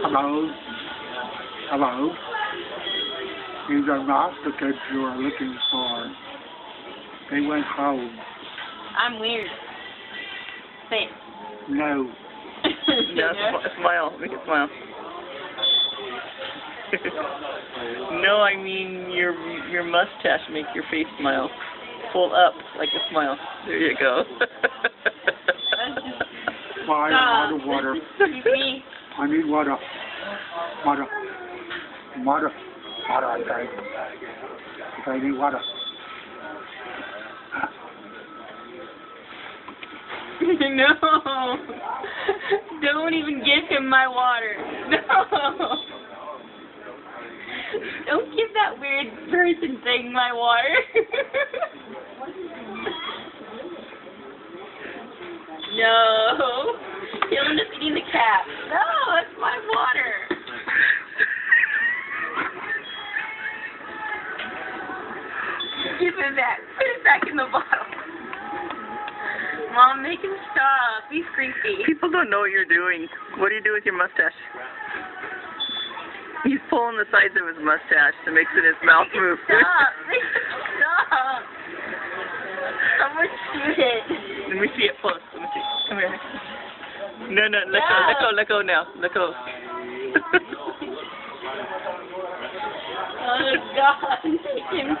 Hello? Hello? These are not the kids you are looking for. They went home. I'm weird. Say. No. No, sm- smile. Make it smile. no, I mean your your mustache make your face smile. Pull up like a smile. There you go. Why? Stop. Water, water. I need water. Water. Water. Water, I say. I need water. no. Don't even give him my water. No. Don't give that weird person thing my water. no. He'll end up eating the cat. Give it back. Put it back in the bottle. Mom, make him stop. He's creepy. People don't know what you're doing. What do you do with your mustache? He's pulling the sides of his mustache to make it his mouth move. Stop. Make stop. Someone shoot it. Let me see it close. Let me see. Come here. No, no, let go, let go, let go now. Let go. Oh, God. Make him